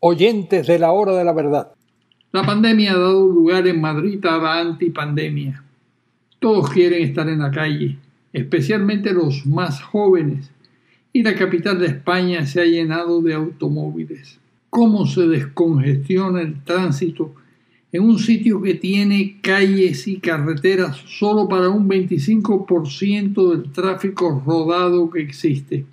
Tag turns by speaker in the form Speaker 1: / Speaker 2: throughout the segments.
Speaker 1: oyentes de la hora de la verdad.
Speaker 2: La pandemia ha dado lugar en Madrid a la antipandemia. Todos quieren estar en la calle, especialmente los más jóvenes, y la capital de España se ha llenado de automóviles. ¿Cómo se descongestiona el tránsito en un sitio que tiene calles y carreteras solo para un 25% del tráfico rodado que existe?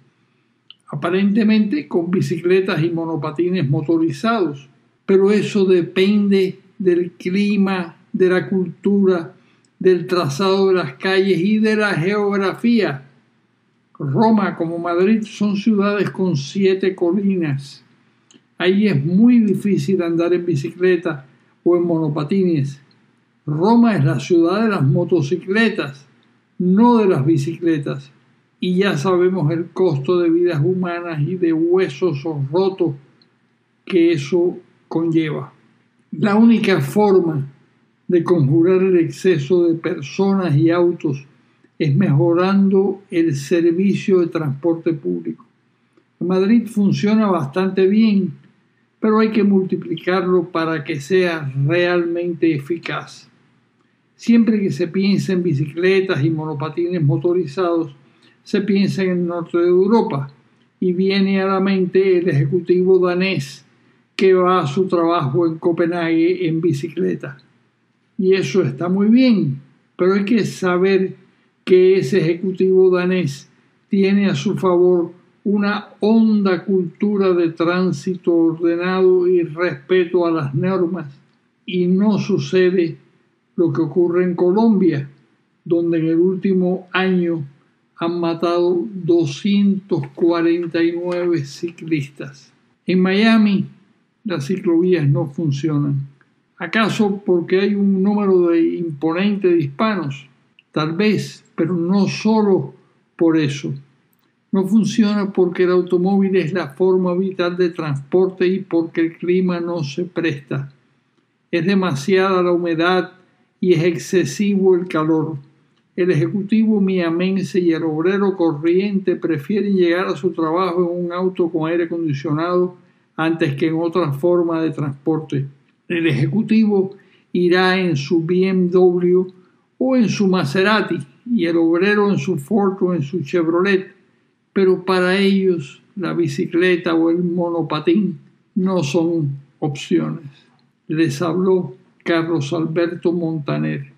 Speaker 2: Aparentemente con bicicletas y monopatines motorizados, pero eso depende del clima, de la cultura, del trazado de las calles y de la geografía. Roma como Madrid son ciudades con siete colinas. Ahí es muy difícil andar en bicicleta o en monopatines. Roma es la ciudad de las motocicletas, no de las bicicletas y ya sabemos el costo de vidas humanas y de huesos rotos que eso conlleva. La única forma de conjurar el exceso de personas y autos es mejorando el servicio de transporte público. Madrid funciona bastante bien, pero hay que multiplicarlo para que sea realmente eficaz. Siempre que se piensa en bicicletas y monopatines motorizados, se piensa en el norte de Europa y viene a la mente el ejecutivo danés que va a su trabajo en Copenhague en bicicleta. Y eso está muy bien, pero hay que saber que ese ejecutivo danés tiene a su favor una honda cultura de tránsito ordenado y respeto a las normas. Y no sucede lo que ocurre en Colombia, donde en el último año han matado 249 ciclistas. En Miami las ciclovías no funcionan. ¿Acaso porque hay un número de imponente de hispanos? Tal vez, pero no solo por eso. No funciona porque el automóvil es la forma vital de transporte y porque el clima no se presta. Es demasiada la humedad y es excesivo el calor. El ejecutivo miamense y el obrero corriente prefieren llegar a su trabajo en un auto con aire acondicionado antes que en otra forma de transporte. El ejecutivo irá en su BMW o en su Maserati y el obrero en su Ford o en su Chevrolet, pero para ellos la bicicleta o el monopatín no son opciones. Les habló Carlos Alberto Montaner.